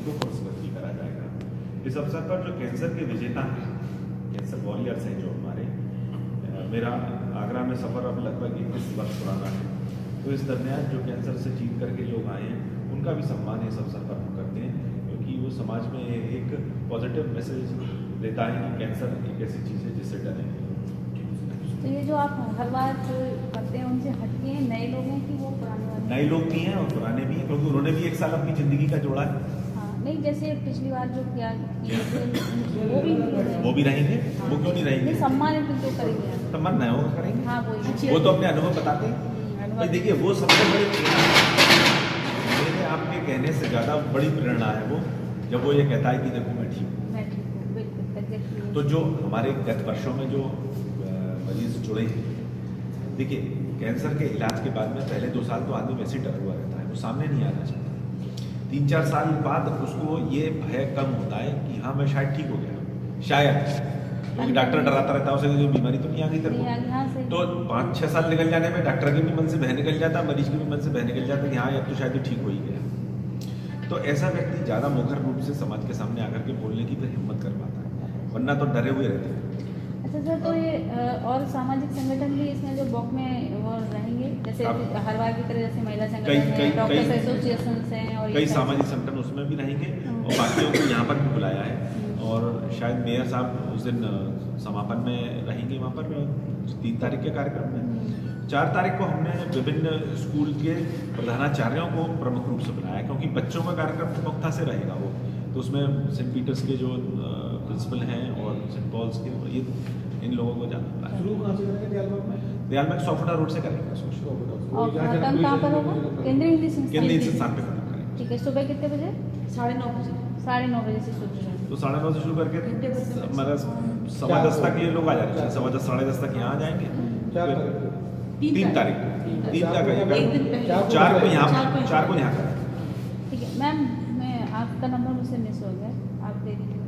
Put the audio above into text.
उनको पुरस्कृत भी करा जाएगा। इस अवसर पर जो कैंसर के विजेता हैं कैंसर वॉरियर्स हैं जो हमारे मेरा आगरा में सफ़र अब लगभग इक्कीस वर्ष पुराना है। तो इस दरमियान जो कैंसर से जीत करके लोग आए हैं उनका भी सम्मान इस अवसर पर हम करते हैं क्योंकि वो समाज में एक पॉजिटिव मैसेज देता है कि कैंसर एक ऐसी चीज़ है जिससे डरें तो ये जो आप हर बार जो करते हैं उनसे हटके हैं नए लोग हैं कि वो पुराने वाले? नए लोग भी हैं और पुराने भी हैं क्योंकि उन्होंने भी एक साल अपनी ज़िंदगी का जोड़ा हाँ। नहीं जैसे पिछली बार जो किया वो भी वो भी रहेंगे? वो क्यों नहीं रहेंगे? नहीं, सम्मानित जो करेंगे। तो मन नया होगा करेंगे? हाँ वही। वो तो अपने अनुभव बताते हैं। हम्म, देखिए वो सबसे बड़ी मेरे आपके कहने से ज़्यादा बड़ी प्रेरणा है वो जब वो ये कहता है कि देखो मैं ठीक हूँ। हूँ तो जो हमारे गत वर्षों में जो मरीज़ जुड़े हैं देखिए कैंसर के इलाज के बाद में पहले दो साल तो आदमी वैसे डरा हुआ रहता है वो सामने नहीं आना चाहता। तीन चार साल बाद उसको ये भय कम होता है कि हाँ मैं शायद ठीक हो गया। शायद। क्योंकि डॉक्टर डराता रहता है उसे बीमारी तो नहीं आ गई तेरे हाँ, को तो पाँच छः साल निकल जाने में डॉक्टर के भी मन से बह निकल जाता मरीज़ के भी मन से बह निकल जाता कि हाँ अब तो शायद ठीक हो ही गया। तो ऐसा व्यक्ति ज़्यादा मुखर रूप से समाज के सामने आकर के बोलने की फिर हिम्मत कर पाता है वरना तो डरे हुए रहते हैं। अच्छा सर तो ये और सामाजिक संगठन भी इसमें जो ब्लॉक में वो रहेंगे जैसे हर बार की तरह जैसे महिला संगठन कई- डॉक्टर्स कई- एसोसिएशन हैं और कई सामाजिक संगठन उसमें भी रहेंगे हम्म। और बाकियों को यहाँ पर भी बुलाया है हम्म। और शायद मेयर साहब उस दिन समापन में रहेंगे वहाँ पर तीन तारीख के कार्यक्रम में हम्म। चार तारीख को हमने विभिन्न स्कूल के प्रधानाचार्यों को प्रमुख रूप से बुलाया क्योंकि बच्चों का कार्यक्रम प्रमुखता से रहेगा वो तो उसमें सेंट पीटर्स के जो प्रिंसिपल हैं और सेंट पॉल्स के और ये इन लोगों को जाना बुलाया शुरू कहाँ से करेंगे दयालबाग में? दयालबाग सॉफ्टवेयर रोड से करेंगे। शुरू। और कहाँ पर होगा? केंद्रीय हिंदी संस्थान केंद्रीय संस्थान पे करेंगे। ठीक है सुबह कितने बजे? साढ़े नौ बजे। साढ़े नौ बजे से शुरू तो साढ़े नौ से शुरू करके मतलब सवा दस तक ये लोग आ जाएँगे सवा दस साढ़े दस तक यहाँ आ जाएँगे। तारीख तीन तारीख को। तीन पहले। चार को यहाँ चार को यहाँ ठीक है मैम मैं आपका नंबर मुझसे मिस हो गया। आप दे दीजिए